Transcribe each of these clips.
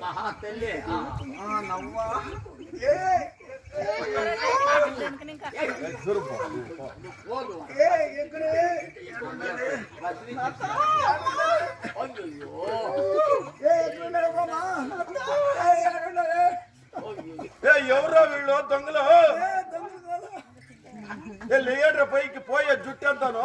మహా తల్లి ఆ. ఆ, నవ్వా ఏ పోదు. ఏ ఎక్కడే బద్రి. అయ్యయ్యో. ఏ ఎక్కడున్నావు బామ్మ? ఏ, ఎక్కడున్నావే? అయ్యయ్యో. ఏ ఎవరో వీళ్ళు దొంగలు ఏ, దొంగలు కాదు. ఏ లేయడ్ర పైకి పోయే జుట్టు అంతాను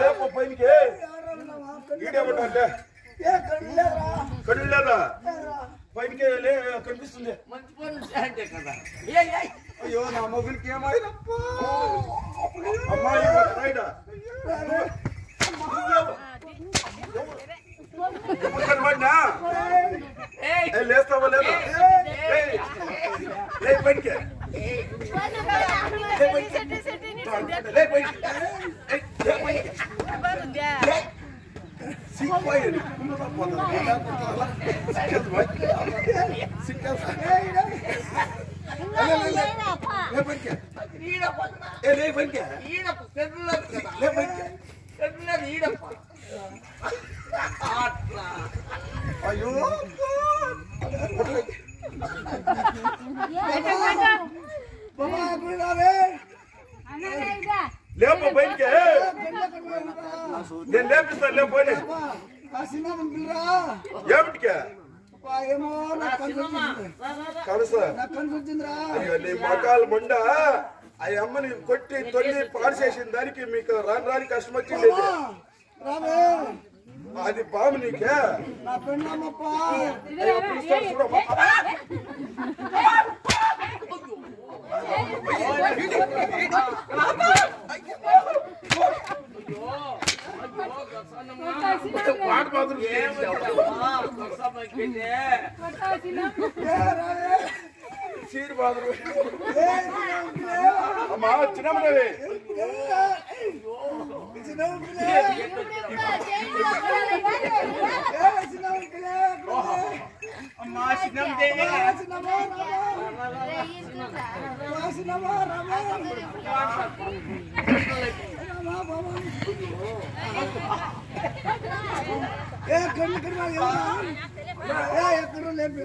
లేపు లే కనిపిస్తుంది. మంచి పనులు చేయండి కదా. ఏయ్, ఏయ్. అయ్యో నా మొగుడికి ఏమైనప్ప అమ్మాయి అయ్యో బాబా ఎప్పుడు రావే లేపు బయటికి నేను లేపిస్తాను పిల్లరా ఏమిటికి మొక్కలు మొండ ఆ అమ్మని కొట్టి తొల్లి పాడు చేసిన దానికి మీకు రాని రాని కష్టం వచ్చింది అది బాము నీకే చూడమ్మా அம்மா சின்ன பண்ணவே அம்மா சின்ன ஏ கண்ணு கண்ணு ஏ கண்ணு லேப்பு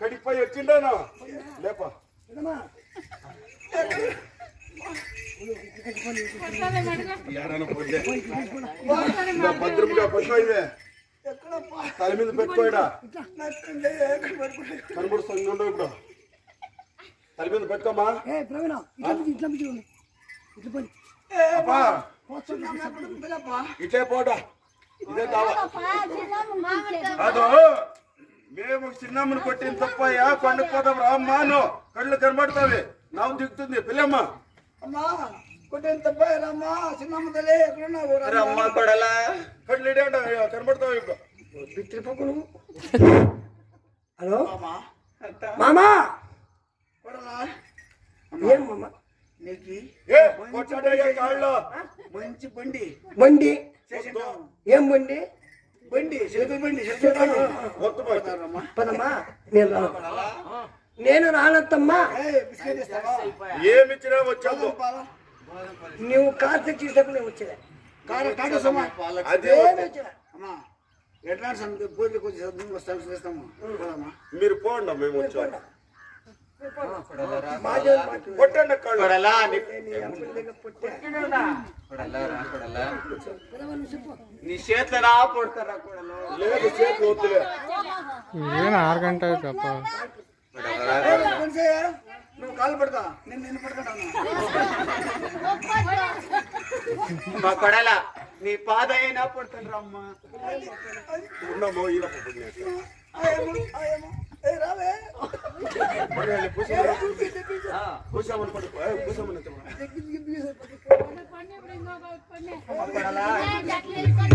కడిపోయి వచ్చిండాను? లేప. భద్రంగా ఎక్కడప్పా తల మీద ఎక్కడ పడుకుంటే కనబడుతుంది ఉండవు ఇప్పుడు తల మీద పెట్టుకోమా ఇట్లా పోటా. ఇదే కావా. అదో. మేము చిన్నమ్మని కొట్టిన తప్పయ్యా పండుగ పోదాం రామ్మాను కళ్ళు కనబడతావి. నాకు దిగుతుంది. పిల్లమ్మ. అమ్మా కొట్టేంత తప్పాయి రమ్మా చిన్నమ్మ తల్లి ఎక్కడున్నావు? అరే అమ్మ కొడలా. కళ్ళు ఇడే ఉంటావు కనబడతావు ఇప్పుడు పితృపకులు హలో? మామా? కొడలా. ఏం మామ? నీకు మంచి బండి. బండి. ఏం బండి? బండి పదమ్మా. నేను రాను. నేను రానత్తమ్మా ఏయ్, బిస్కెట్ ఇస్తావా? ఏమి ఇచ్చినా వచ్చాము పాలా. నువ్వు కార్ తెచ్చేటప్పుడు నేను వచ్చేదా. సుమా అదే. అమ్మా ఎట్లా పూజలు కొంచెం చేస్తాము. మీరు పోండి మేము వచ్చాము. కొట్టండి కళ్ళు. కొడలా నీ చేతులు నా ఏం ఆరు గంట తప్ప? నువ్వు కాలు మా కొడల నీ పాద అయినా పడతాను రమ్మా ఉండమో ఈడ కూర్చోమని చెప్పు.